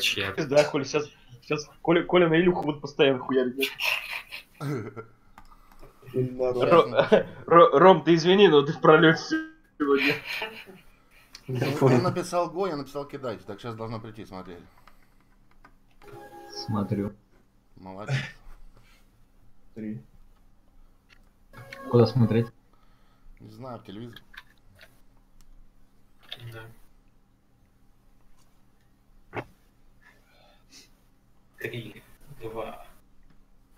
Чья? Да, Коля, сейчас, сейчас Коля, Коля на Илюху вот постоянно хуярит. Ро- Ро- Ром, ты извини, но ты в пролете сегодня. Он написал го, я написал кидать. Так сейчас должно прийти, смотри. Смотрю. Молодец. Три. Куда смотреть? Не знаю, в телевизор. Да. Три, два,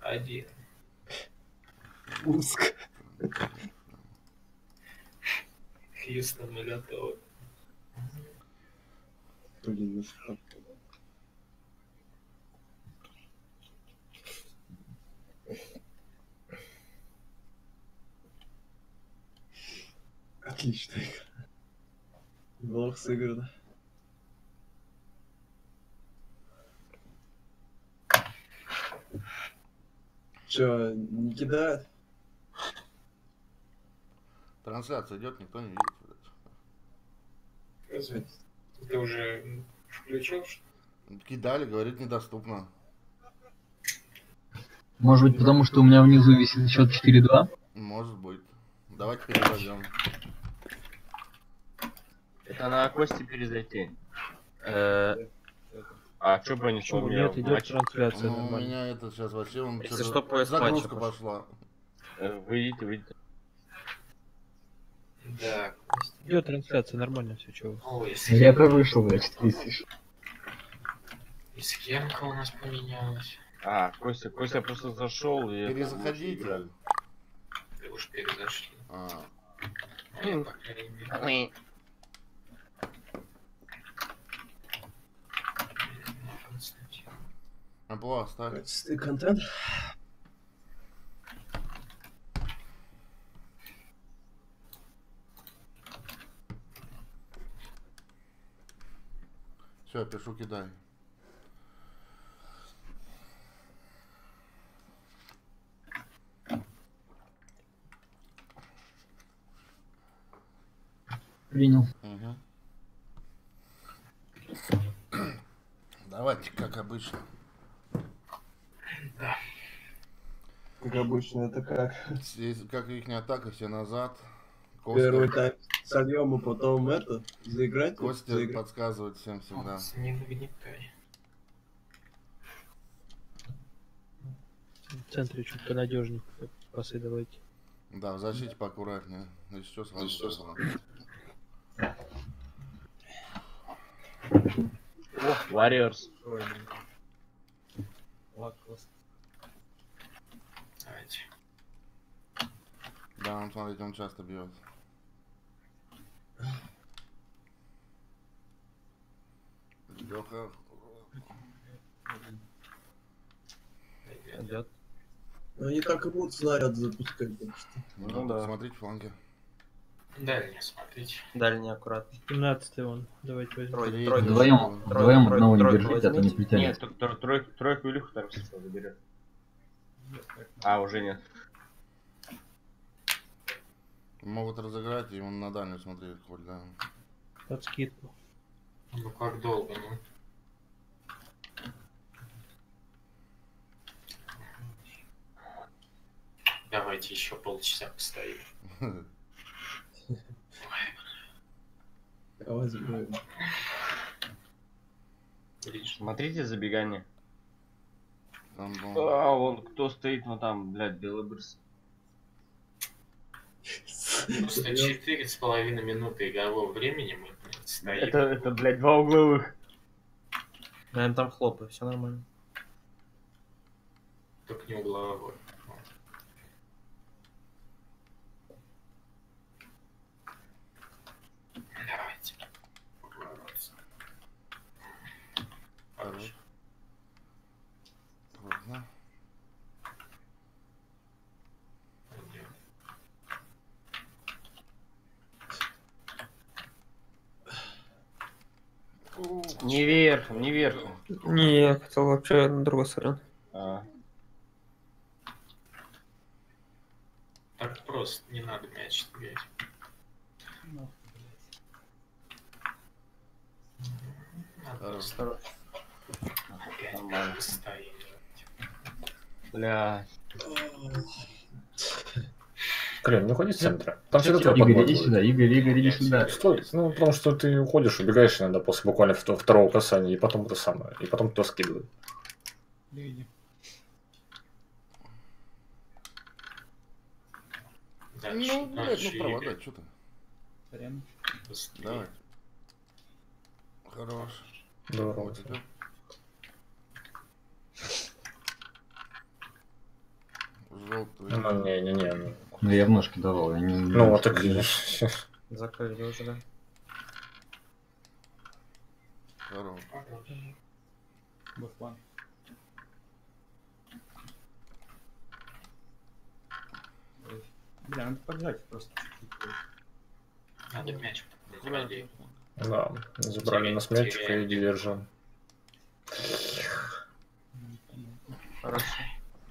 один. Узко. Хьюстон, мы готовы. Блин, ну что? Отлично. Неплохо сыграно. Че, не кидает? Трансляция идет, никто не видит. блядь. Разве Ты уже включил, что ли? Кидали, говорит, недоступно. Может быть, потому что у меня внизу висит счет 4-2? Может быть. Давайте перезайдем. Это на Кости перезайти. Э, А что бы ничего Почему у нет, меня идет матч? трансляция Ну, у меня это сейчас вообще он Если что, поиск загрузка пошла. Э, Выйдите, выйдите. Да. Идет трансляция, нормально все, чего. Ой, с, Я-то вышел, значит, висишь. и схемка у нас поменялась. А, Костя, Костя просто зашел и... Перезаходите. Ты уж перезашли. А, А я, по крайней мере, на Константина. Амплуа ставь. Качественный контент. Все, пишу кидай. Принял. Угу. Давайте, как обычно. Как обычно, это как? Все- Как их атака, все назад. Костя, Первый тайм сольем, а потом это, заиграть? Костя Заиграть. подсказывает всем всегда. Не нагнетай. В центре чуть понадежнее. Пасы давайте. Да, в защите поаккуратнее. Если что, сразу. сразу. Warriors. Давайте. Да, он, смотрите, он часто бьет. Леха. Идет. Ну, Они так и будут снаряд запускать. так что. Ну да. Смотрите фланги. Дальше смотрите. Дальний аккуратно. 17 он. Давайте возьмем. Тройка, Три. тройка. Вдвоем, Тройка, вдвоем тройка, одного не тройка держите, а то не притянет. Нет, тут тро- тройку, там что заберет. А, уже нет. Могут разыграть, и он на дальнюю смотреть хоть, да. Под скидку. Ну как долго, ну? Давайте еще полчаса постоим. Давай забираем. Смотрите забегание. Там, А, вон кто стоит, ну там, блядь, белый брыс. Просто четыре с половиной минуты игрового времени мы блядь, стоим. Это, это, блядь, два угловых. Наверное, там хлопы, все нормально. Только не угловой. Давайте. Бороться. Хорошо. ладно. Пойдем. Не верхом, не верхом. Не, я хотел вообще на другой стороне. А, Так просто, не надо мяч просто. Опять Нормально. Бля. Клин, не уходи с центра. Там всегда твой Игорь, иди сюда, Игорь, Игорь, иди сюда. Стой, ну потому что ты уходишь, убегаешь иногда после буквально вто- второго касания, и потом это самое, и потом кто скидывает. Дальше, Ну, блядь, ну право, Игорь, да, что ты. быстрее. Давай. Хорош. Здорово. Вот Желтый. Ну, не-не-не. ну. Ну я в ножки давал, я не... Ну, вот так... Закрыли уже, да? Хорош. Бля, надо поджать просто. Надо мяч. Да, забрали нас мячика и держим. Хорошо.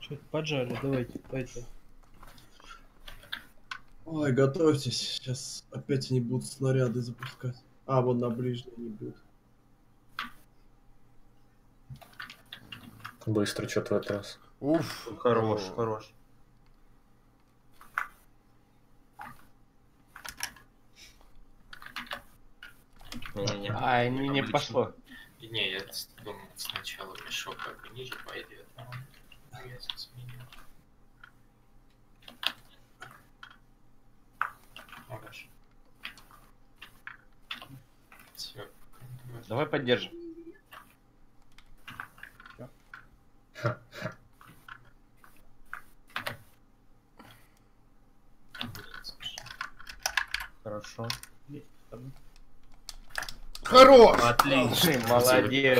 Что-то поджали, давайте, пойдем. Ой, готовьтесь, сейчас опять они будут снаряды запускать. А, вон на ближний не будут. Быстро что-то в этот раз. Уф. Хорош, здорово. хорош. Не-не-не. Ай, не, не пошло. Не, я с- думал, сначала мешок как бы ниже пойдет, а он вес изменил. Хорошо. Давай поддержим. Хорошо. Хорош! Отлично, молодец.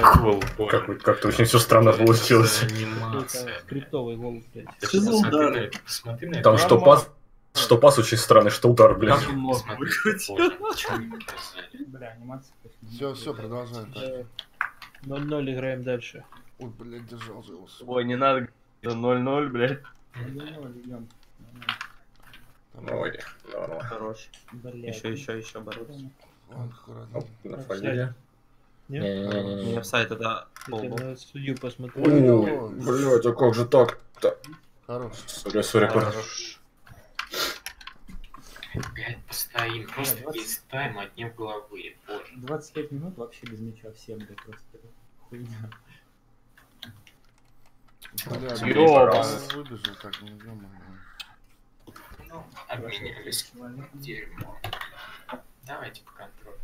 Как- Как-то очень все странно получилось. Анимация. Скриптовый гол, блядь. Что за Смотри Смотри на это. Там что пас, что пас очень странный, что удар, блин. Как он мог. Бля, анимация. Все, все, продолжаем. так. Э, 0-0 играем дальше. Ой, блядь, держал же его. Ой, не надо. Это 0-0, блядь. идем. Ой, здорово. Хорош. Блядь. Еще, еще, еще бороться. На. Не? Не-не-не. Не офсайд, это на судью посмотри. Ой, блядь, а как же так-то? Хорош. Sorry, sorry. Хорош. Опять постоим. Просто весь тайм одни в головы. Боже. 25 минут вообще без мяча всем, блядь, просто хуйня. Бля, Ёба. выбежал так, ну ё-моё. Ну, обменялись. Дерьмо. Давайте по контролю.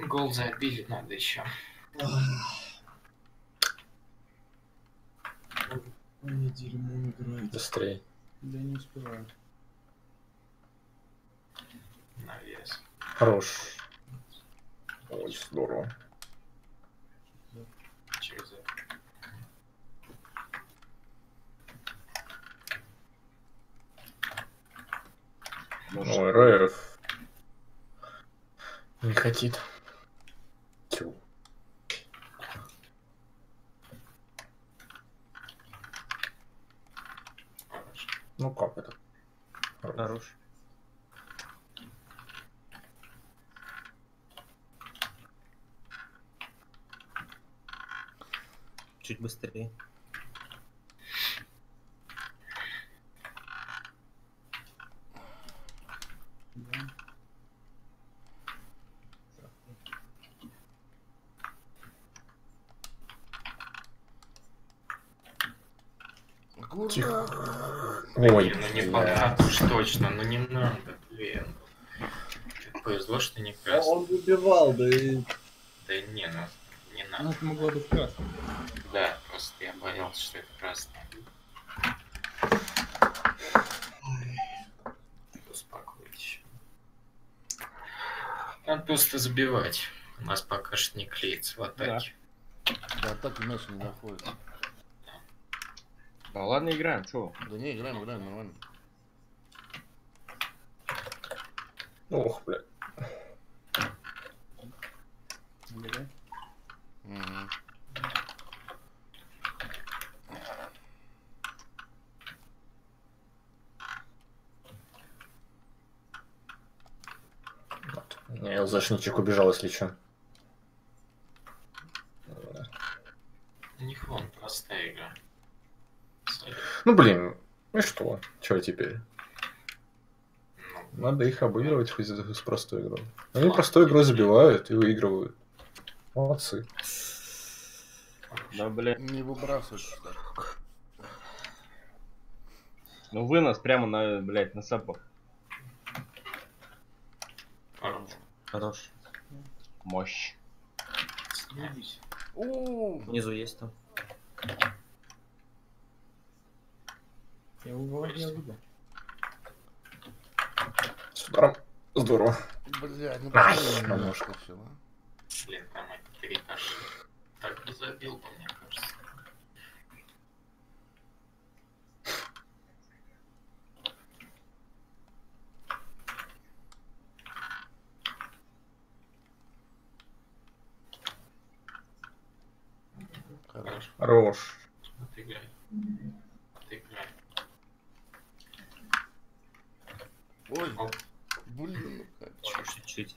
Гол забили, надо еще. Они дерьмо играют. Быстрее. Да не успеваю. Навес. Хорош. Очень здорово. Через это. Ой, Раев. Не хотит. Тю. Хорошо. Ну как это? Хорош. Хорош. Чуть быстрее. Аккуратно. Ой, ну не подряд уж точно, ну не надо, блин. Как Повезло, что не красный. Он выбивал, да и... Да не, ну не Ну, надо. это могло быть красным. Да, просто я боялся, что это красный. Успокойтесь. Надо просто забивать. У нас пока что не клеится в атаке. Да, так мяч не доходит. Да ладно, играем, чё? Да не, играем, играем, нормально. Ох, бля. Наблюдай. Мгм. Не, ЛЗшничек убежал, если что. У них вон простая игра. Солид. Ну блин, ну и что? Чего теперь? Надо их обыгрывать хоть с с простой игрой. Они простой игрой забивают и выигрывают. Молодцы. Да, бля. Не выбрасывай. кстати. Ну вынос прямо на, блядь, на сапог. хорош. Хорош. Мощь. Снялись. Внизу есть там. Я его я видел. С ударом. Здорово. Блядь, ну Ай, почему я а? Блин, там три каши. Так бы забил бы, мне кажется. Хорошо. Хорош. Отыграй. Отыграй. Ой, Оп. блин, ну как. Чуть-чуть.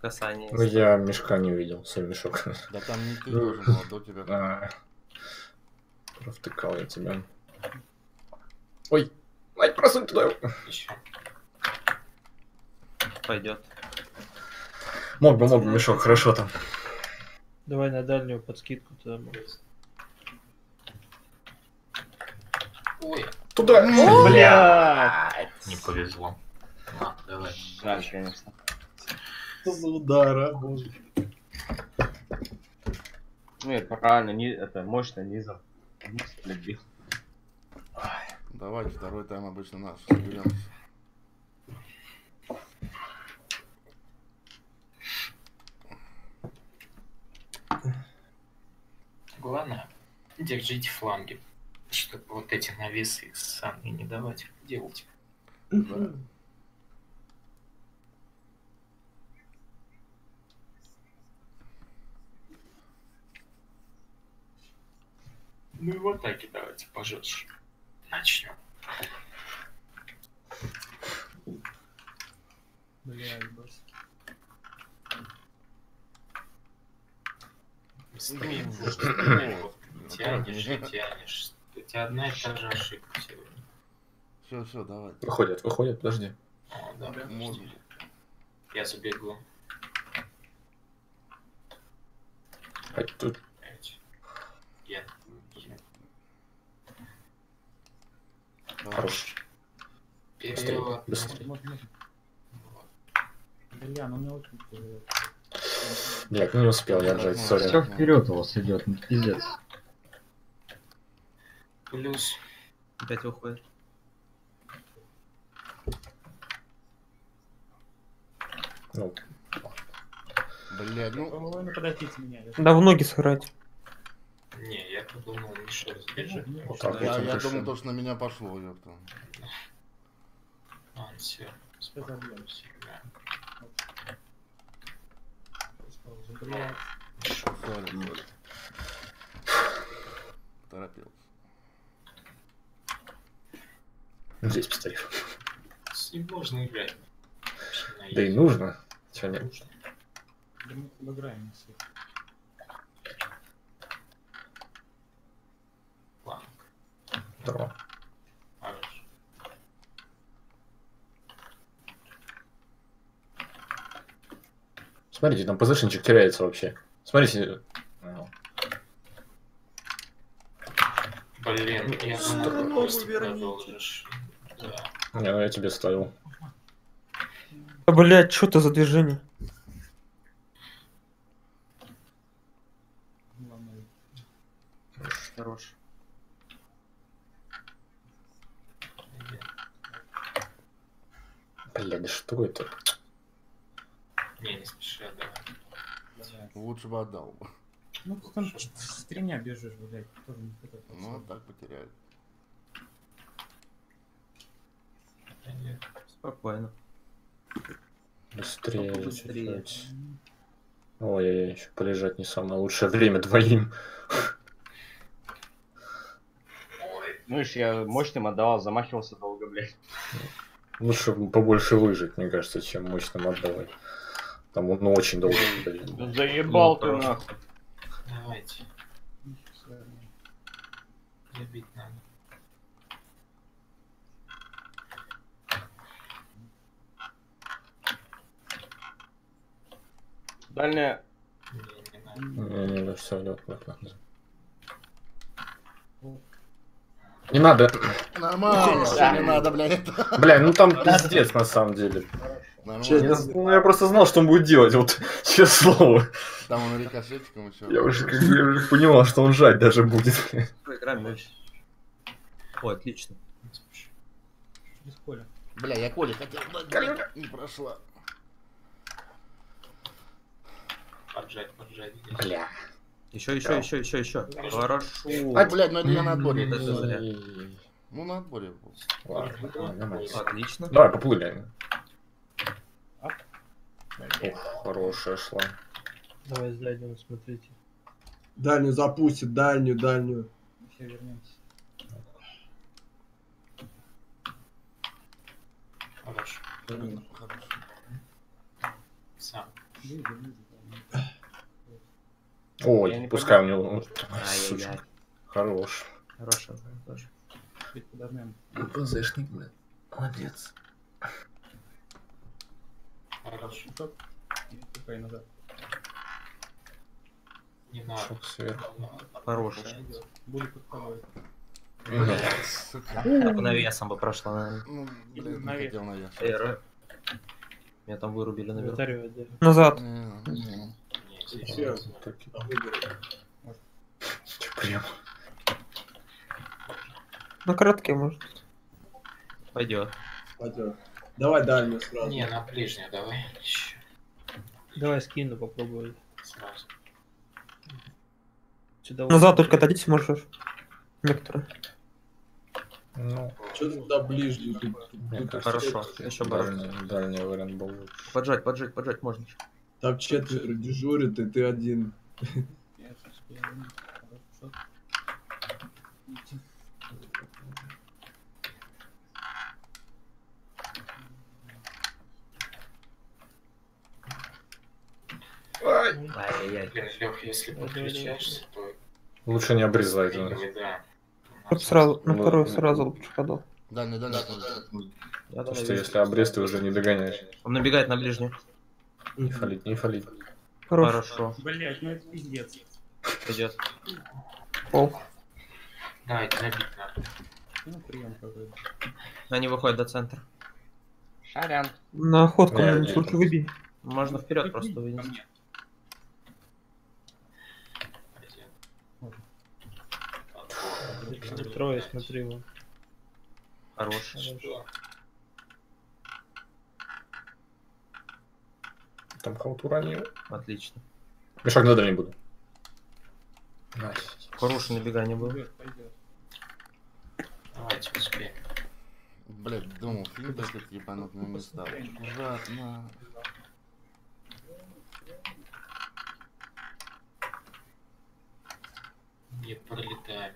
Касание. Ну я мешка не увидел, свой мешок. Да там не ты должен был, до тебя. А, Провтыкал я тебя. Ой, мать, просунь туда его. Еще. Пойдет. Мог бы, мог бы мешок, хорошо там. Давай на дальнюю подскидку там. Ой, Туда! Бля! не повезло. Ладно, давай. Жаль, конечно. Что за удар, а? Боже. Ну, это правильно, не, это мощно низом. Низ, блядь, бил. Давайте, второй тайм обычно наш. Соберемся. Главное, держите фланги, чтобы вот эти навесы сами не давать их делать. Да. Ну и в атаке давайте пожестче. Начнем. Бля, ебать. Быстрее. Вот. Тянешь тянешь. У тебя одна и та же ошибка сегодня. Все, все, давай. Выходят, выходят, подожди. О, да, Можно. Я забегу. А тут я. Давай. Хорош. Быстрее. Можно. Бля, ну мне очень. Блять, не успел я отжать, Все сори. вперед у вас идет, ну, пиздец. Плюс. Опять выходит. Ну, Блядь, ну. Ой, подождите меня. я- Да в ноги сыграть. Не, я подумал, Миша сбежит. Ну, вот так Я, я думал, то, что на меня пошло, ёпта. А, все. Что забьем? Всегда. Блядь. Торопился. Здесь постоишь. С ним можно играть. На Да и нужно. Чего нет? Нужно. Да мы обыграем всех. Ладно, Здорово. хорош. Смотрите, там позишничек теряется вообще. Смотрите. Блин, я думал. Да. Не, ну я тебе ставил. А, блядь, что это за движение? Хорош. Блядь, да что это? Не, не спеши, давай. Давай. Лучше бы отдал. бы. Ну ты там с тремя бежишь, блядь. Тоже не хотел. Ну, а так потеряли. Нет. Спокойно. Быстрее. Быстрее. Ой, еще полежать не самое лучшее время двоим. Ну, ишь, я мощным отдавал, замахивался долго, блядь. Лучше побольше выжить, мне кажется, чем мощным отдавать. Там он ну, очень долго. Да заебал Ну, ты нахуй. Давайте. Забить надо. Дальняя. Не, не. Не, не, все, лёг, лёг, лёг. Не надо. Нормально, что не надо, блядь. Бля, ну там пиздец на самом деле. Нормально. Я, ну, я просто знал, что он будет делать, вот, честное слово. Там он рикошетиком еще. Я уже, как бы, я уже понимал, что он жать даже будет. Поиграем дальше. О, отлично. Без поля. Бля, я Коле хотел блядь, не прошла. Поджать, поджать. Бля. Еще, еще, еще, еще, еще. Хорошо. Ай, блядь, ну это я на отборе. Зря. Ну на отборе был. Ладно. Отлично. Давай, поплыли. Ух, хорошая шла. Давай с дальнего смотрите. Дальнюю запустит, дальнюю, дальнюю. Все вернемся. Хорошо. Хорошо. Сам. Ой, пускай у него... Сучка. Хорош. Чуть подожмем. ПЗшник, блядь. Молодец. Не надо. Шаг сверху. Хорошая. Будет под тобой. Блядь, сука. Я бы навесом бы прошла, наверное. Ну, Наверх. наверх. Эра. Меня там вырубили отдельно. Назад. Таки. А. Чё, прям. На короткие, может. Пойдет. Пойдет. Давай дальнюю сразу. Не, на ближнюю давай. Ещё. Давай скину, попробую. Сразу. Сюда Назад только дадите, можешь. Некоторые. Ну, Что ты туда кажется, Хорошо. Еще дальний, дальний вариант был лучше. Поджать, поджать, поджать можно. Там четверо дежурят, и ты один. Ай-яй-яй. Лех, если подключаешься, то... Лучше не обрезать. да. Да. Вот сразу, на Ну, вторую ну. сразу лучше подал. Дальний, дальний. смотри. Я Потому что если обрез, ты уже не догоняешь. Он набегает на ближнюю. Не фалить, не фалить. Хорош. Хорошо. Блять, ну это пиздец. Пойдет. Пол. Давайте набить надо. Ну, прием какой-то. Они выходят до центра. Шарян. На охотку Не, мне не. лучше выбей. Можно вперед Ко просто. Один. Трое, смотри его. Хорош. Что? Там кого-то уронил. Отлично. Мешок на дальний буду. Хорошее набегание было. Давайте успеем. Блядь, думал, фильм такие ебанутые места. Аккуратно. Не пролетаем.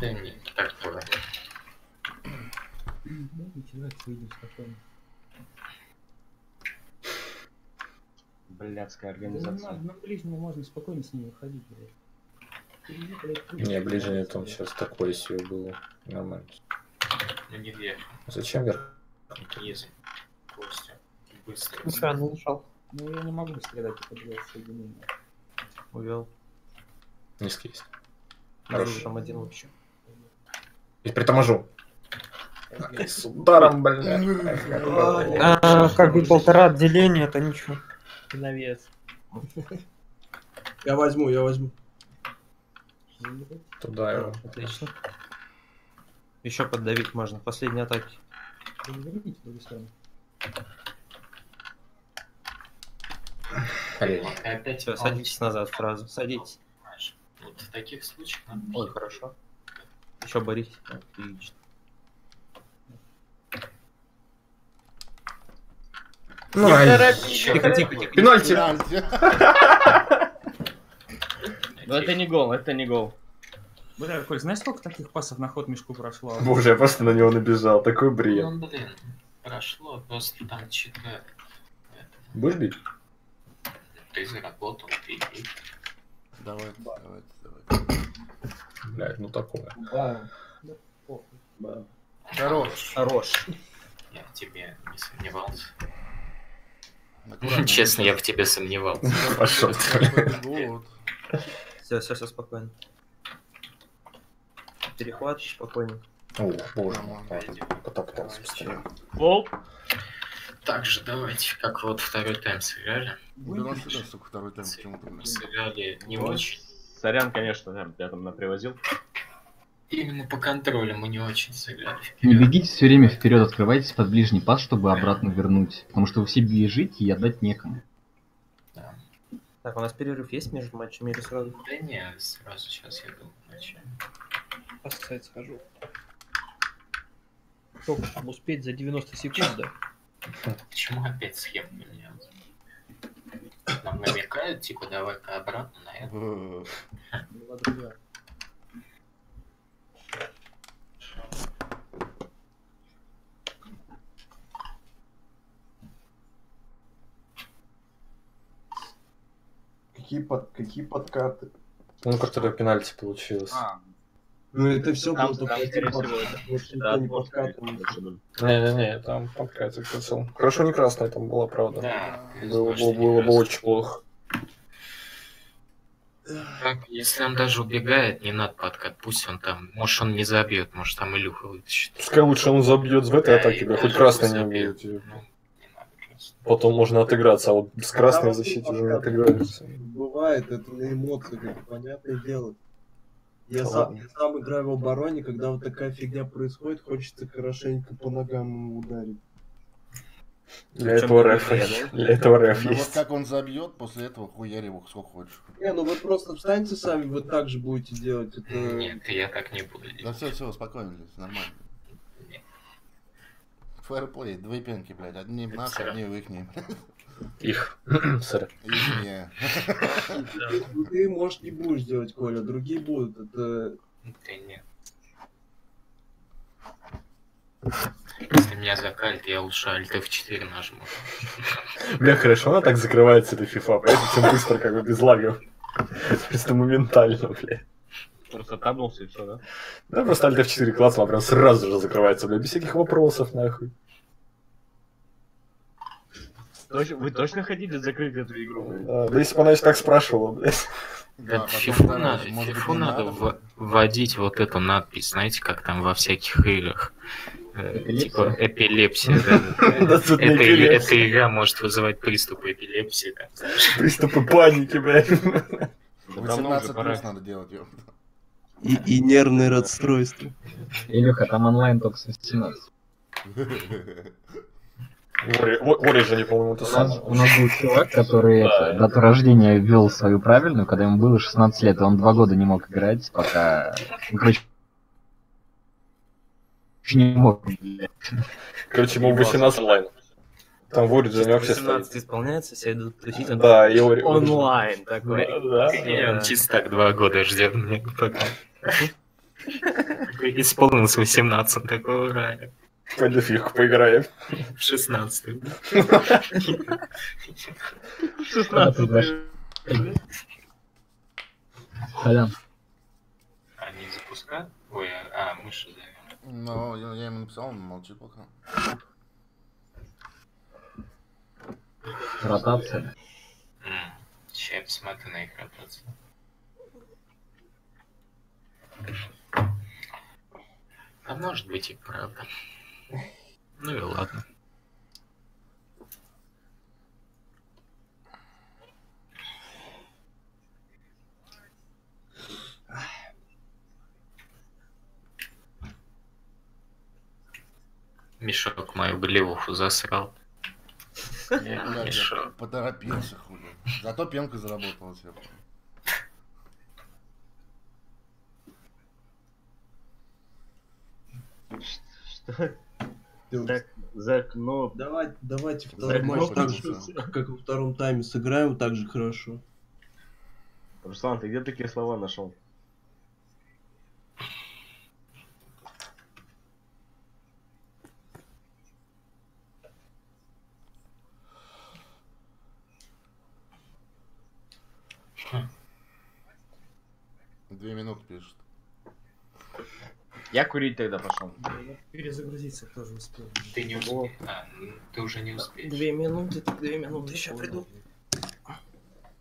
Да не, так было. Выйдем спокойно. Блядская Да не организация. надо, на ближнего можно спокойно с ним выходить, блядь. Не, ближний там сейчас такое себе было. Нормально. Ну не вверх, Зачем вверх? низом. Костя. Быстро. Ничего, не нажал. Ну я не могу стрелять по блядь, соединению. Увел. Низкий есть. Хорошо. Хорошо. Там один вообще. И приторможу. С ударом, блядь. А, как бы полтора отделения, это ничего. Навес. Я возьму, я возьму. Туда его. Отлично. Еще поддавить можно. Последние атаки. Опять Все, садитесь назад сразу. Садитесь. Вот в таких случаях надо Ой, хорошо. Еще борись. Отлично. Ну, Ещё Тихо, тихо, тихо. Пенальти! Но это не гол, это не гол. Бля, Коль, знаешь, сколько таких пасов на ход мешку прошло? Боже, я просто на него набежал. Такой бред. Ну, блин, прошло, просто там что-то... Будешь бить? заработал, ты Давайте, давайте, давайте. Блядь, ну такое. Да. Хорош. Хорош. Я в тебе не сомневался. Аккуратно. Честно, я в тебе сомневался. Пошел. Все, все, все спокойно. Перехват, спокойно. О, боже мой. Потоптался быстрее. Пол. Так же, давайте, как вот второй тайм сыграли. Уберем сюда, сука, второй тайм почему-то. Сыграли не очень. Сорян, конечно, да, я там напривозил. Именно по контролю мы не очень сыграли. Не бегите все время вперед, открывайтесь под ближний пас, чтобы обратно вернуть. Потому что вы все бежите и отдать некому. Да. Так, у нас перерыв есть между матчами или сразу? Да не, сразу сейчас я был вначале. Поставить схожу. Только чтобы успеть за 90 секунд, да? Почему опять схему меняют? Нам намекают, типа, давай-ка обратно на это. Какие, под, какие подкаты? Ну, как-то пенальти получилось. А, Ну это все Там- было только там, скорее под- да, никто не подкатывал. Не-не-не, там какая-то прицел. Хорошо, не красная там была, правда. Да, Было, было, было бы очень плохо. Так, если он даже убегает, не надо подкат, пусть он там, может он не забьет, может там Илюха вытащит. Пускай лучше он забьет в этой Да, атаке, бля, хоть красный не будет. Ну. Потом можно отыграться, а вот с красной Да, защитой уже не отыграешься. Бывает, это на эмоциях, это понятное дело. Я Да сам, я сам играю в обороне, когда вот такая фигня происходит, хочется хорошенько по ногам ему ударить. Для этого рэф, да? для этого рэф Ну вот есть. как он забьет, после этого хуяри его сколько хочешь. Не, ну вы просто встаньте сами, вы так же будете делать. Это... Нет, я так не буду Да делать. все, все, успокоились, нормально. Фэрплей, две пенки, блядь, одни Это наши, одни в. Их. Сэр. Ихние. Ну, Ты, может, не будешь делать, Коля, другие будут. Это... Да нет. Если меня закалит, я лучше Alt F4 нажму. Бля, хорошо, она так закрывается, эта фифа, поэтому все быстро, как бы без лагов. Просто моментально, бля. Просто табнулся и все, да? Да, просто Alt F4 классно, прям сразу же закрывается, бля, без всяких вопросов, нахуй. Точно- Вы точно хотите закрыть эту игру? Да, да если бы она еще так спрашивала, блядь. Да, фифу надо, фифу надо надо. вводить вот эту надпись, знаете, как там во всяких играх. Э, Эпилепсия? Типа эпилепсия, да, Эта игра может вызывать приступы эпилепсии. Приступы паники, блядь. Да давно уже 18 пора. плюс надо делать, ёпта. И, и нервное расстройство. Илюха, там онлайн только с 18. Вори Вори же не по-моему, это У нас, самое. у нас был чувак, который дату рождения ввел свою правильную, когда ему было 16 лет, и он два года не мог играть, пока... Ну, короче, не мог. Короче, ему 18 онлайн. Там в Origin вообще 18 стоит. исполняется, все идут тусить. он Да, и Ори- Онлайн такой. Да, Не, он Да. чисто так два года ждет мне пока. Исполнилось 18, такой ура. Пойду фигу поиграем. В 16 Колян, Они запускают? Ой, а, а, мыши давим. Ну, я, я ему написал, он молчит пока. ротация. Сейчас я посмотрю на их ротацию. А может быть и правда. Ну и ладно. Мешок мою болевуху засрал. Мешок. я поторопился, хули. Зато пенка заработала себе. Так, Зак, ну, Давайте, давайте второй Зак, матч ну, так же, как во втором тайме сыграем, так же хорошо. Руслан, ты где такие слова нашел? Две минуты пишет. Я курить тогда пошел. Перезагрузиться тоже успел. Ты не успеешь. А, ну, ты уже не успеешь. Две минуты, так две минуты, сейчас приду.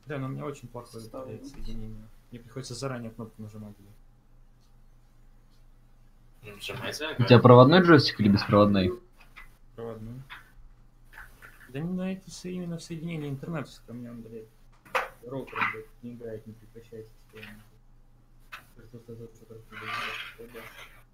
Да, но у меня очень плохое соединение. Мне приходится заранее кнопку нажимать. блядь. Ну, Нажимай за У тебя проводной джойстик или беспроводной? Проводной. Да не на эти именно в соединении интернета ко мне, он, блядь. Роутер, блядь, не играет, не прекращается.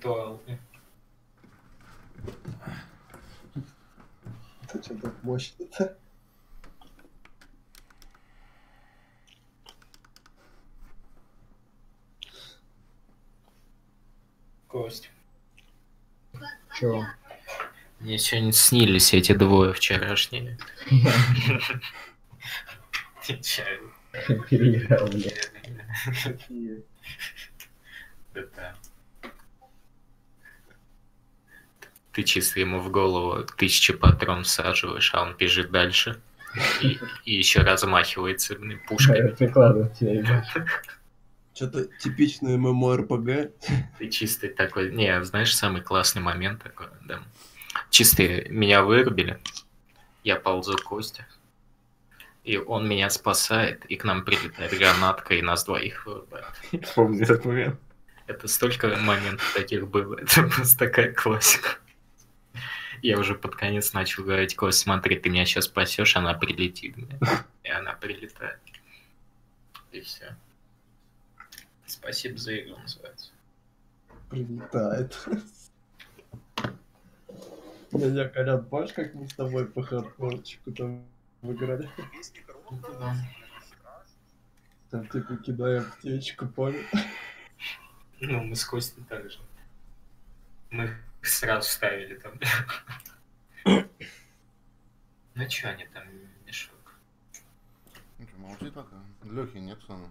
Это ритуал. Это что так мощно-то? Кость. Чё? Мне сегодня снились эти двое вчерашние. Переиграл, блядь. Это... Ты чисто ему в голову тысячи патрон всаживаешь, а он бежит дальше. И, и еще размахивается пушкой. Прикладываю тебя, ебать. Что-то типичное ММО-РПГ. Ты чистый такой... Не, знаешь, самый классный момент такой, да. Чистый, меня вырубили, я ползу к Косте, и он меня спасает, и к нам прилетает гранатка, и нас двоих вырубает. Помню этот момент. Это столько моментов таких было, это просто такая классика. Я уже под конец начал говорить, Кость, смотри, ты меня сейчас спасешь, она прилетит. мне». И она прилетает. И все. Спасибо за игру, называется. Прилетает. Меня корят, помнишь, как мы с тобой по хардкорчику там выиграли? Там типа кидая аптечку, понял? Ну, мы с Костей так же. Мы сразу ставили там. Ну чё они там, мешок? Молчи пока. Лехи нет сына.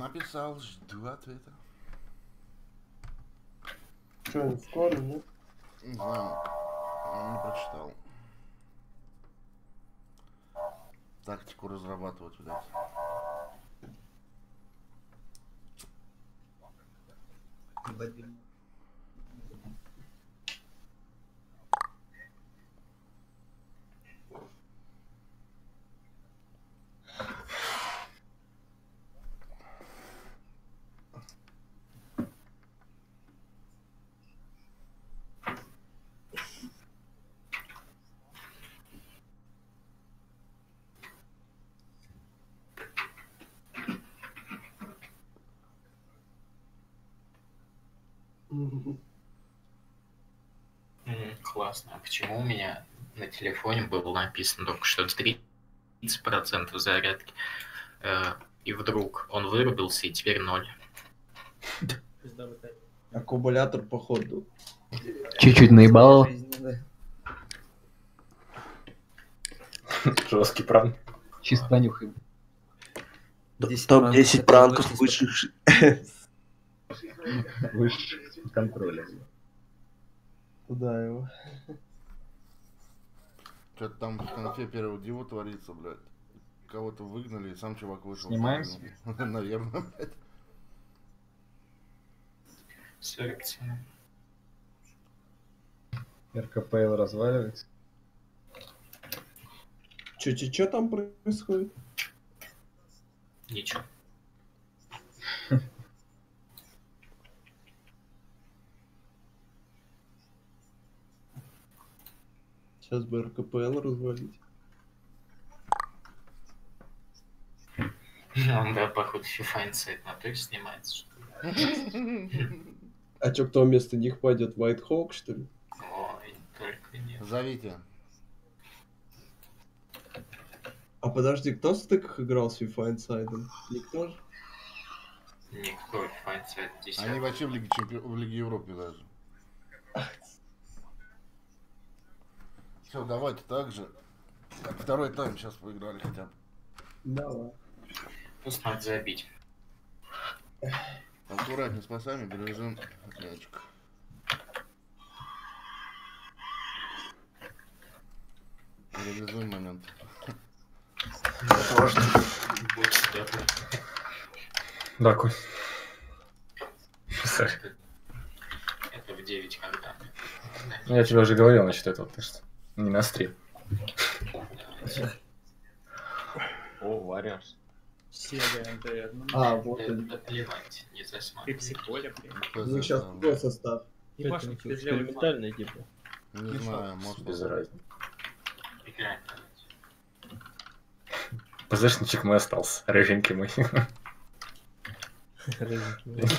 Написал, жду ответа. Что, скоро, нет? Не знаю, не прочитал. Тактику разрабатывать, блядь. М, Классно. А почему у меня на телефоне было написано только что 30% зарядки? Э, И вдруг он вырубился, и теперь ноль. Аккумулятор, походу. Чуть-чуть наебало. Жесткий пранк. Чисто понюхай. Топ-10 пранков высших... Высший контроля. Куда его? Что-то там в конфе первого диву творится, блядь. Кого-то выгнали, и сам чувак вышел. Снимаемся? Наверное, блядь. 47. РКПЛ разваливается. Чё там происходит? Ничего. Сейчас бы РКПЛ развалить. Он, да, походу, FIFA Insight на той снимается, что ли? А чё, кто вместо них пойдет? White Hawk, что ли? Ой, только нет. Зовите. А подожди, кто в стыках играл с FIFA Inside? Никто же? Никто FIFA Insight 10. Они вообще в Лиге, Чемпи- в Лиге Европы даже. Все, давайте так же. Как Второй тайм сейчас поиграли хотя бы. Давай. Пусть надо забить. Аккуратнее с пасами, бережем мячик. Реализуем момент. Здоров. Да, Коль. Это в 9 когда. Я тебе уже говорил насчет этого, так что не на стрим. О, Вариас. Сега. Ну, А, вот Да он. да плевать, не засматривай. Пепси Коля, блин. Ну, сейчас какой состав? Это без левой экспериментальный, типа. Не знаю, может Без разницы. ПЗшничек мой остался, рыженький мой.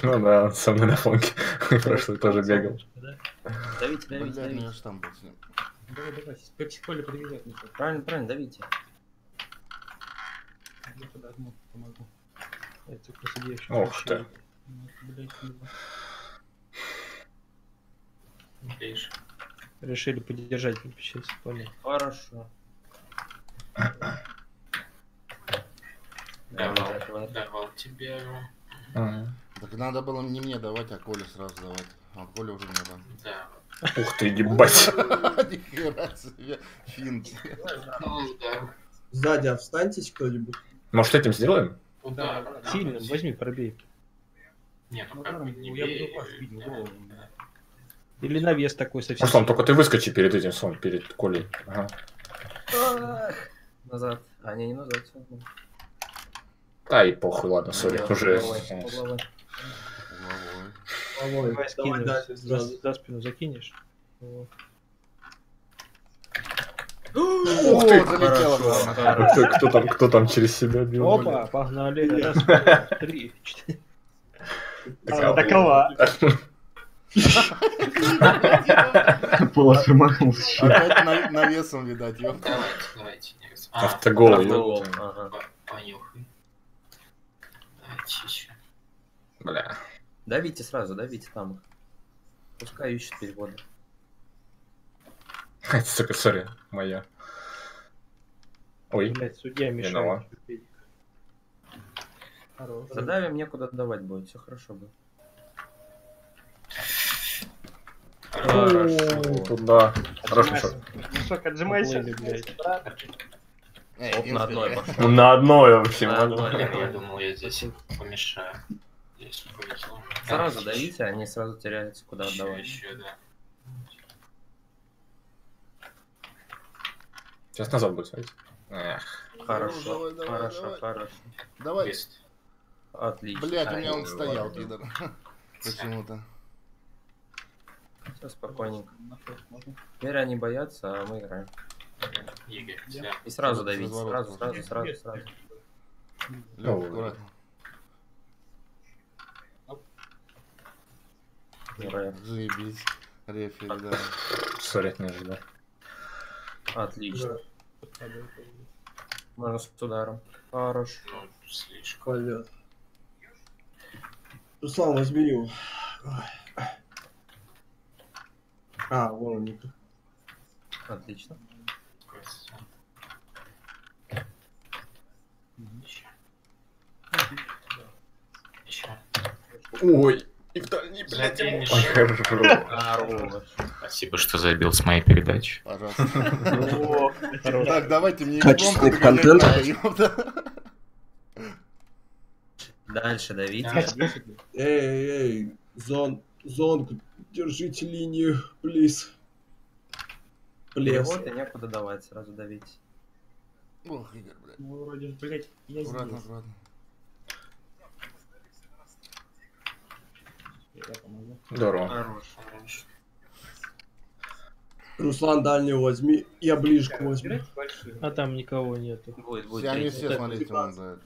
Ну да, он со мной на фонке. Прошлый тоже бегал. Давите, давите, ну давите. Давай, давай, Пепси Коля привезет. Правильно, правильно, давите. Я подожму, помогу. Я только себе еще Ох ты. Блядь? Решили поддержать сейчас, понял. Хорошо. Давал, Давай. давал тебе. Ага. Так надо было не мне давать, а Коле сразу давать. А Коля уже мне дал. Да. Ух ты, ебать. Ну, да. Сзади встаньтесь кто-нибудь. Может, этим сделаем? Удар. Сильно, возьми, пробей. Нет, ну Ну, как бы не бей. да, да. Или навес такой совсем. Руслан, только ты выскочи перед этим, Сон, перед Колей. Ага. Назад. А, не, не назад. нормально. Ай, похуй, ладно, сори, уже... угловой, э, угловой. Угловой. Ой, Давай давай скину, дальше за, сразу. за спину закинешь. Вот. Ух ты, залетело. Хорошо. Кто, кто там, кто там через себя бил? Опа, погнали. Раз, два, три, четыре. Такова. Такова. Полос вымахнулся щит. Опять на- навесом, видать, ёпта. Давайте, давайте. А, Автогол. Автогол, ага. по- Понюхай. Давайте еще. Бля. Давите сразу, давите там их. Пускай ищут переводы. Сука, сори, моя. Ой, Блять, судья мешает. Задавим, некуда отдавать будет, все хорошо будет. Хорошо. Туда. Хороший шот. Мешок, отжимайся. блядь. Оп, на одной пошел. Ну, На одной вообще. На одной. Я думал, я здесь помешаю. Здесь повезло. Сразу давите, они сразу теряются, куда Еще, отдавать. еще, да. Сейчас назад будет смотреть. Эх. Хорошо, Давай, давай, хорошо, давай. хорошо. Давай. Быстро. Отлично. Блять, у меня он стоял, пидор. Почему-то. Всё спокойненько. Теперь они боятся, а мы играем. И сразу давить, сразу, сразу, сразу, сразу. Ой. аккуратно. Рэп. Заебись. Рефери, да. Сори, не ожидал. Отлично. Можно с ударом. Хорош. Ну, слишком. Пойдет. Руслан, возьми его. А, вон он. Отлично. Ой, дальний, блядь. Хорош. Спасибо, что забил с моей передачи. Пожалуйста. Так, давайте мне Качественный контент. Дальше давить. Эй, эй, зон, зонг, держите линию, плиз. Плес. Перевод и некуда давать, сразу давить. Ох, Игорь, блядь. Ну, вроде, блядь, я Аккуратно, здесь. аккуратно. Я помогу. Здорово. Хорош. Руслан, дальнего возьми, я ближку возьму. А там никого нету. Будет, будет. Они третий. все, смотрите, вон, да.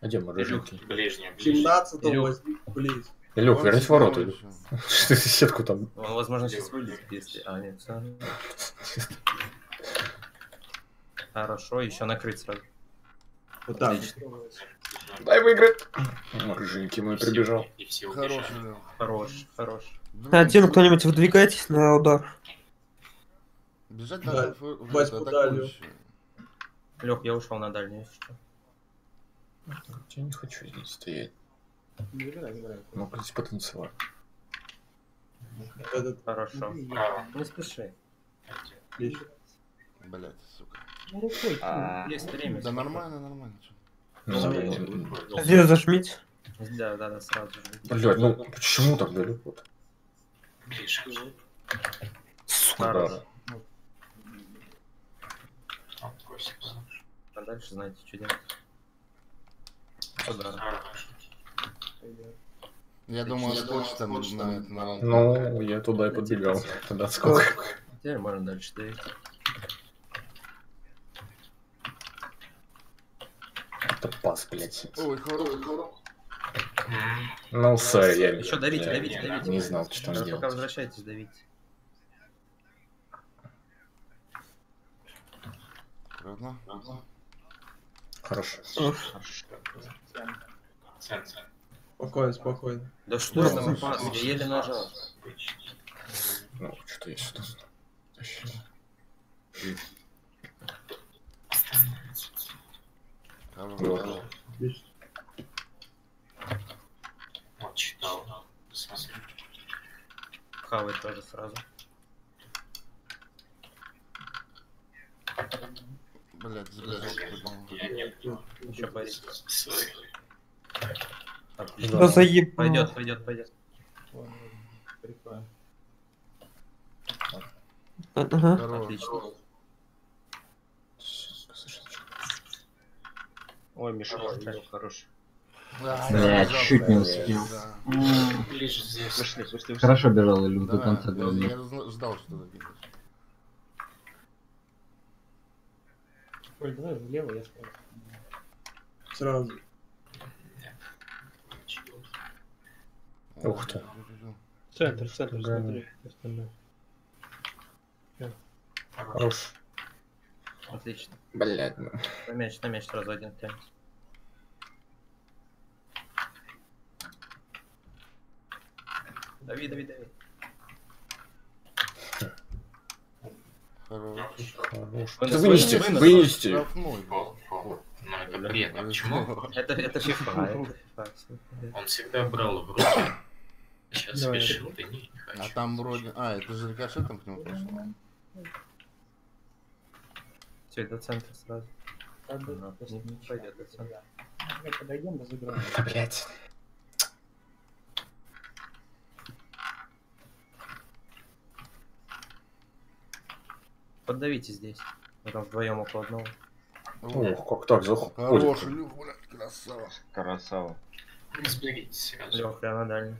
А где мороженки? Ближний, ближний. 17 Илюх. возьми, плиз. Илюх, Вон вернись в ворота. Что ты сетку там? Он, возможно, сейчас вылезет, если... А, нет, всё. Хорошо, еще накрыть сразу. Вот так. Отлично. Дай выиграть. Мороженки мой прибежал. Хорош, хорош. Блин, Один кто-нибудь выдвигайтесь на удар. Бежать надо в-. Лех, я ушел на что. Я не хочу здесь стоять. Могу здесь потанцевать. Хорошо. Не спеши. плиз. Блядь, сука. Ну, рукой. А, Есть время. Да нормально, нормально. Ну, Где зажмите? Да, да, да, сразу же. Блядь, ну почему так далеко-то? Ближе. Хорош. Да. О, просится. А дальше знаете, что делать. Удар. Хорошо. Я думаю, скотч там на, на... Ну, я туда и подбегал. Тогда сколько? Теперь можно дальше давить. Это пас, блядь. Ой, хороший. М, Ну, сори, я... Еще давите, я давите, давите. Не знал, что там Пока делать. возвращайтесь, давите. Аккуратно. Хорошо. цен, цен. Спокойно, спокойно. Да что это за пас? Я еле нажал. Ну, что я сюда тащил. Хороший. Вот. Вот, читал. Посмотри. Хавай тоже сразу. Блядь, забежал. Я не Еще. Сори. Отлично. Да заеб... Пойдет, пойдет, пойдет. Прикольно. Ага. Отлично. Ой, Миша, хорош. Да, Бля, чуть не успел. да. Ближе здесь. Пошли, пошли, пошли. Хорошо бежал Илюх до конца я, говна. я ждал, что ты забежишь. Коль, давай влево, я справа. Сразу. Ух ты. Центр, центр, смотри. Остальное. Хорош. Отлично. Блядь, ну. На мяч, на мяч сразу один тянет. Дави, дави, дави. Хорош. Хорош. Да вынести, вынести. Ну, это бред. А почему? Это, это фифа. Он всегда брал в руки. Сейчас Давай. спешил, да не, не А там вроде... А, это же рикошетом к нему пошел. Все, до центра сразу. Ну, если не пойдет до центра. Давай подойдем, разыграем. Да, блядь. Поддавите здесь. Мы там вдвоем около одного. Ох, как так заходит. Хороший, Люх, блядь, красава. Красава. Разберитесь сразу. Лех, я на дальний.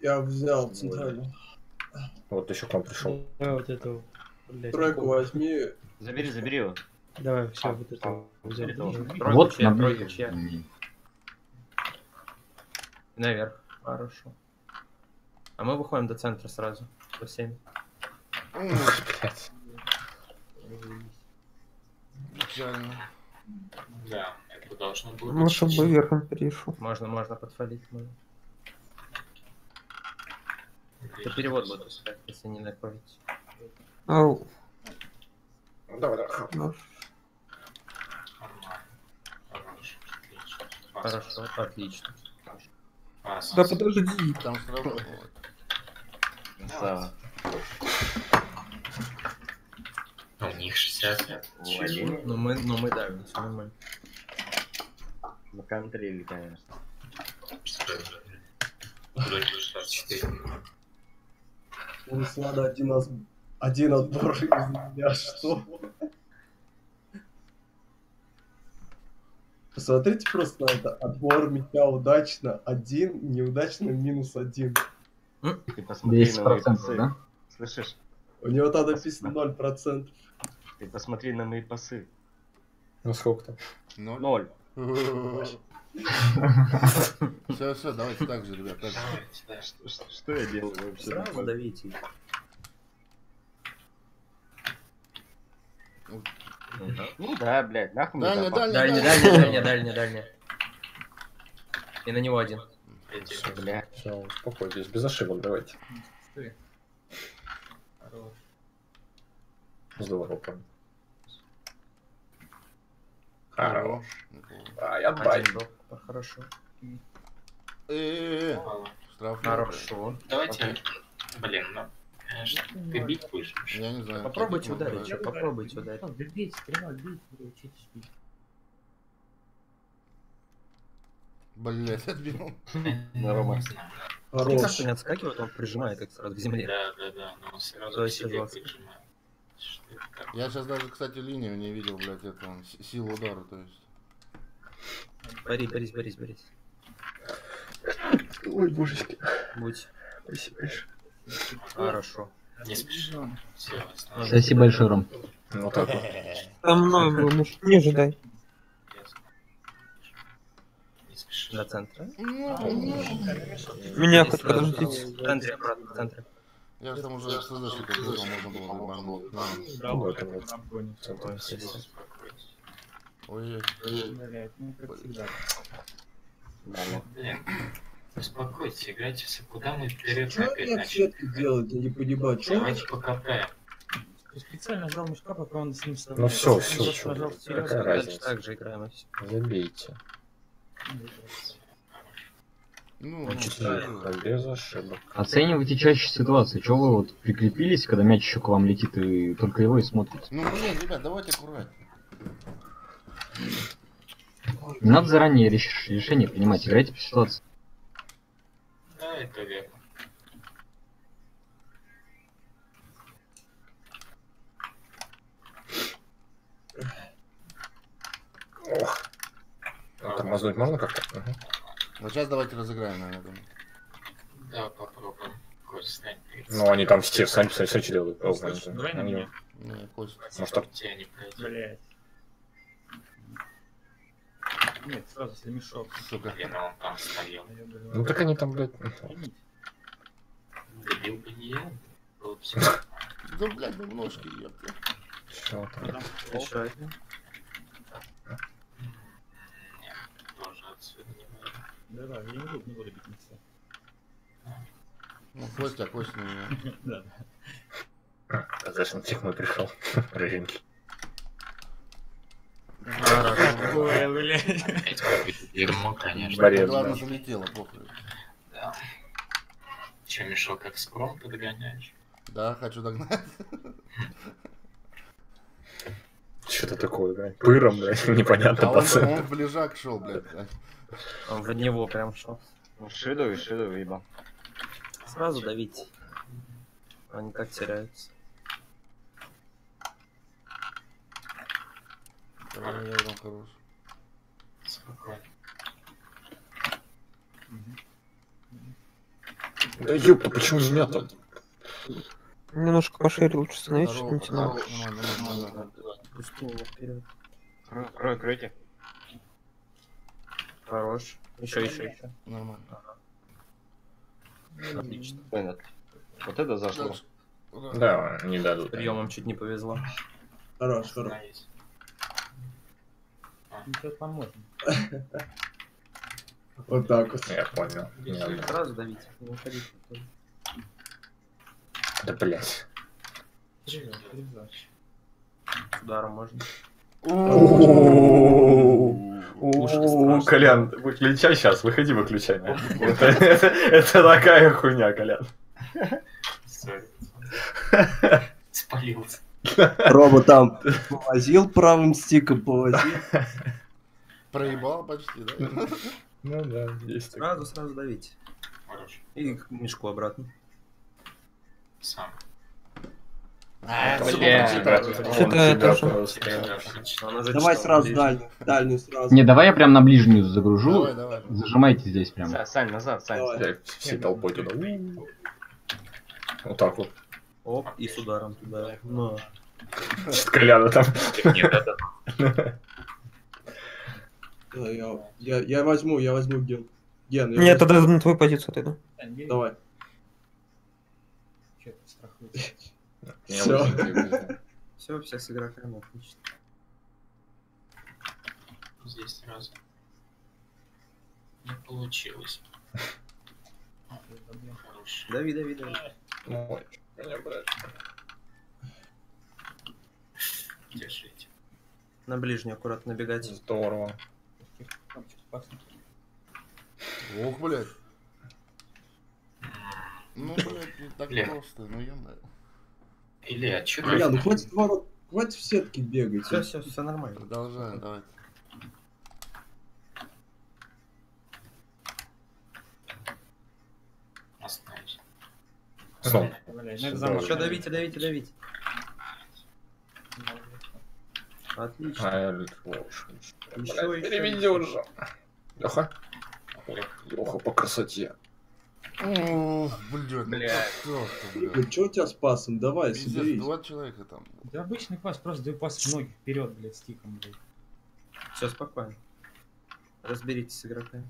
Я взял центральную. Вот еще к вам пришел. Давай вот этого. Блядь, Тройку возьми. Забери, забери его. Давай, все, вот это взяли. Тройка Вот чья, на тройка чья. Наверх. Хорошо. А мы выходим до центра сразу. По 7. Блядь. Печально. Да, это должно было Ну, быть чтобы верхом перешел. Можно, можно подфалить. можно. Это перевод искать, если не находите. Ау. Давай, давай. хап. Хорошо, отлично. Пас. Да подожди. Там сразу... Красава. У них 60. Один. Ну мы, ну мы давим, все нормально. Законтрили, конечно. Вроде 64. У нас надо один, аз- один отбор из меня, что? Посмотрите просто на это. Отбор мяча удачно один, неудачно минус один. Ты посмотри на мои 10%, пасы. да? Слышишь? У него там написано 0%. Ты посмотри на мои пасы. Ну сколько там? Ноль. Ноль. Все, все, давайте так же, ребят, так же. Что, что- что я делаю вообще? Сразу давите. Ну да, блядь, нахуй мне Дальня, запас. дальня, Дальняя, дальня. дальняя, дальняя, дальняя, дальняя. И на него один. Бля. Все, успокойтесь, без ошибок давайте. Здорово, прям. Хорош. А, я бай. Хорошо. Хорошо. Давайте. Блин, ну, конечно, ты бить будешь. Я не знаю. Попробуйте как ударить, чё, попробуйте ударить. Да стрелять, бейте, блядь, учитесь бить. Блять, отбил. Рома. Ты Хорош. как не отскакивает, он прижимает их сразу к земле. Да, да, да, но он сразу к себе прижимает. Что? Я сейчас даже, кстати, линию не видел, блядь, это с- силу удара, то есть. Борись, борись, борись, борись. Ой, божечки. Будь. Спасибо большое. Хорошо. Не спеши. Все, Спасибо большое, Ром. Ну так вот. Там мной был, муж. Не ожидай. До центра. Меня хоть Сразу. подождите. В центре, обратно, в центре. Я же там уже СЗшник открыл, можно было выбануть. Ну, это вот. Ой. Успокойтесь. Ой, Ну успокойтесь, играйте все. Куда мы вперед Что опять мне начали? делать? Я не понимаю, что Давайте покатаем. Ты специально ждал мешка, пока он с ним Ну вставляет. чё, нажал блядь, вперед, какая а Дальше разница? так же играем все. Забейте. ну, Он ну, всё. Без ошибок. Оценивайте чаще ситуацию. Чего вы вот прикрепились, когда мяч еще к вам летит, и только его и смотрите? Ну, блин, ребят, давайте аккуратнее. Не надо заранее реш- решение принимать, играйте по ситуации. Это верно. Ох. Тормознуть можно как-то? Ага. Вот сейчас давайте разыграем, наверное, думаю. Да, попробуем. Кость снять перед Ну, они там все сами, сами, сами делают. Блин, давай на меня. Не, Кость. Может, так? Тебя не пройдет. Блядь. Нет, сразу если мешок. Сука. Блин, а он там стоял. Говорю, Ну так они там, блядь. Добил бы не я. Было бы все. Да, блядь, ну ножки, ёпта. Чё там? Еще один. Нет, тоже отсюда не выйду. Да, да, я не буду, не буду бить никого. Ну, Костя, Костя на меня. Да. А зачем всех мой пришел? Рыженький. Ой, блядь. Дерьмо, конечно. Главное, да. залетело, похуй. Да. Че, мешок как скром ты догоняешь? Да, хочу догнать. Что-то такое, блядь. Пыром, блядь, непонятно, А он, пацан. он в ближак шел, блядь. Он в него прям шел. Ну, Шиду и шиду выебал. Сразу давить. Они как теряются. Давай, я там хорош. Спокойно. Да ёпта, почему меня там? Немножко пошире лучше становитесь, Здорово, не тяну. здорово, нормально, нормально, нормально. Пусти его вперед. Крой, крой, кройте. Хорош. Еще, еще, еще. Нормально. Отлично. Понятно. Вот это зашло. Да, не дадут. Приемом чуть не повезло. Хорош, хорош. Ничего поможем. Вот так вот. Я понял. Надо. Сразу давите. Не уходите. Да блять. Привет. С Ударом можно. У, Колян, выключай сейчас, выходи, выключай. нахуй. Это это- это такая хуйня, Колян. Спалился. Рома там повозил правым стиком, повозил. Проебал почти, да? Ну да, есть такое. Сразу, сразу. Хорош. И к мешку обратно. Сам. А, Давай сразу дальнюю, дальнюю сразу. Не, давай я прям на ближнюю загружу. Давай, давай. Зажимайте здесь прям. Са- Сань, назад, Сань. Всей толпой туда. Вот так вот. Оп, и с ударом туда. Ну, Чуть Коляна там. Нет, это Я, я, я возьму, я возьму ген. Ген, я Нет, возьму. тогда на твою позицию отойду. Давай. Все, все с игроками, отлично. здесь сразу. Не получилось. Дави, дави, дави. Ой, меня брать. Держите. На ближнюю аккуратно набегать. Здорово. Ох, блядь. Ну, блядь, не так Лев. просто, ну ё Илья, чё Бля, ты? ну хватит, ворот, хватит в сетке бегать. Все, все, все нормально. Продолжаем, давай. Остановись. Стоп. Блядь, ну замок. Еще давите, давите, давите. Отлично. А, ещё, Переведи ещё. уже. Леха. Леха по красоте. Ох, блядь, ну Блядь. Ну чё у тебя с пасом? Давай, Пиздец, соберись. два человека там. Да обычный пас, просто даю пас ноги вперед, блядь, стиком, блядь. Все спокойно. Разберитесь с игроками.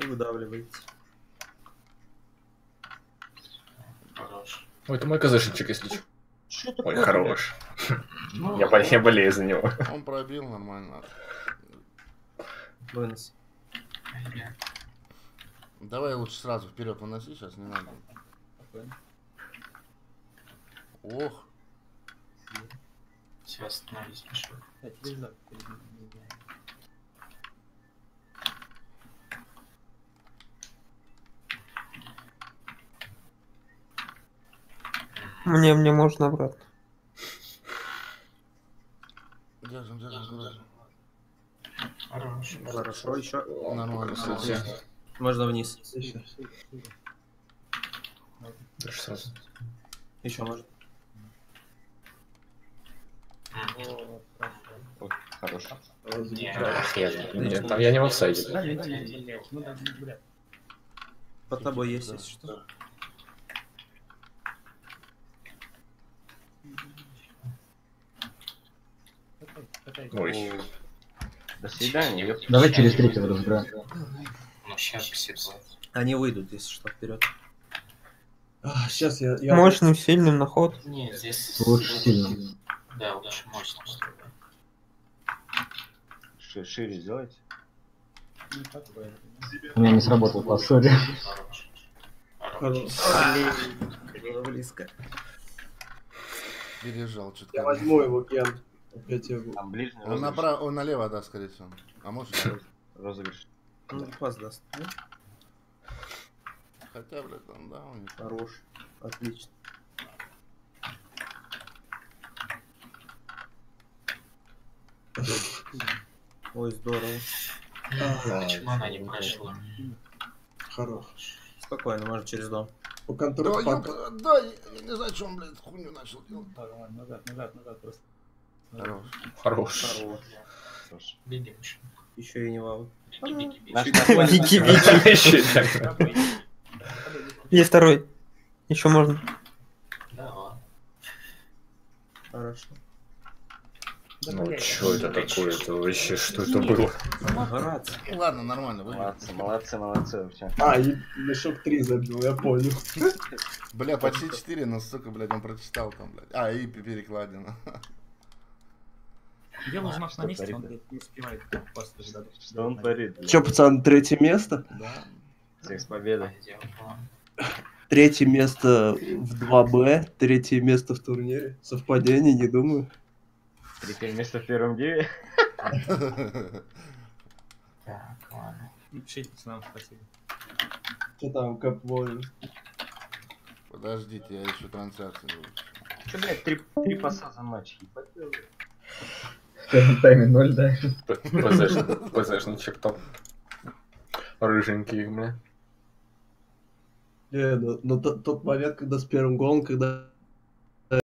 И выдавливаете. Хорош. Ой, это мой казашечек, если чё. Чё Ой, хорош. Ну, Я, бо- я болею за него. Он пробил нормально. Вынос. Давай лучше сразу вперед выноси, сейчас не надо. Ох, Все, остановись, Миша. Да, тебе за- перед ним, не знаю. Мне, мне можно обратно. держим, держим, держим. Хорош. Хорошо, еще. Нормально. Красоте. Можно вниз. Отлично. Даже сразу. Еще можно. О, хорошо. Хорошо. Там я не в офсайде. Да, блядь, блядь, ну. Под тобой есть, если что. Ой. До свидания, ёп. Давай через третьего разбираем. Ну, сейчас ситуация. Они выйдут, если что, вперед. сейчас я, я... Мощным, сильным на ход. Не, здесь... Лучше сильным. Да, лучше сделай. Ш- Шире сделайте. Ну. У меня не сработал по. Было близко. Пережал что-то. Я возьму его ген. Опять его. Там ближний Он розыгрыш. направо, он налево, да, скорее всего. А может, да. Розыгрыш. Ну, пас даст. Ну, хотя, блядь, там, да, у них. Хорош. Отлично. Ой, здорово. Почему она не прошла? Хорош. Спокойно, можно через дом. По Да, контролю... да, я, я не знаю, что он, блядь, хуйню начал делать. Ладно, назад, назад, назад просто. Хорош. Хорош. Беги, Миша. Еще и не вау. Беги, беги. Есть второй. Еще можно. Да. Хорошо. Ну, чё это такое? Это вообще, что это было? Ладно, нормально. Молодцы, молодцы, молодцы. Всё. А, и мешок 3 забил, я понял. Бля, почти 4, но сука, блядь, он прочитал там, блядь. А, и перекладина. Дело знак Что на месте, он не успевает даже до- Что он творит? Че, пацан, третье место? Да. Всех с победой. Третье место в 2Б, третье место в турнире. Совпадение, не думаю. Третье место в первом диве. Так, ладно. Пишите пацанам спасибо. Что там, Warriors? Подождите, я еще трансляцию. Че, блядь, три, три паса за матч. ебать, блядь. Тайме 0, да? ПЗшничек там. Рыженький, бля. Не, ну, ну тот, тот момент, когда с первым голом, когда